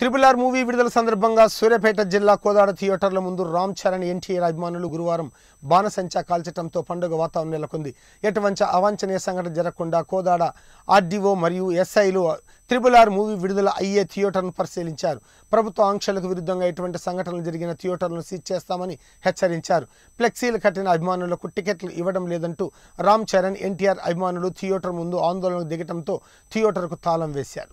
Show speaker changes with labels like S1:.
S1: Triple R movie విడుదల సందర్భంగా సూర్యాపేట జిల్లా కోదాడ థియేటర్ల ముందు రామ్ చరణ్ ఎన్టీఆర్ అభిమానులు గురువారం బాణసంచా కాల్చడంతో పండుగ వాతావరణం నెలకొంది. ఎటువంటి అవాంఛనీయ సంఘటన జరగకుండా కోదాడ ఆర్డీఓ మరియు ఎస్ఐలు ట్రిపుల్ ఆర్ మూవీ విడుదల అయ్యే థియేటర్ను పరిశీలించారు. ప్రభుత్వ ఆంక్షలకు విరుద్ధంగా ఎటువంటి సంఘటనలు జరిగిన థియేటర్లను సీజ్ చేస్తామని హెచ్చరించారు. ఫ్లెక్సీలు కట్టిన అభిమానులకు టికెట్లు ఇవ్వడం లేదంటూ రామ్ చరణ్ ఎన్టీఆర్ అభిమానులు థియేటర్ ముందు ఆందోళనకు దిగటంతో థియేటర్కు తాళం వేశారు.